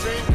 Street.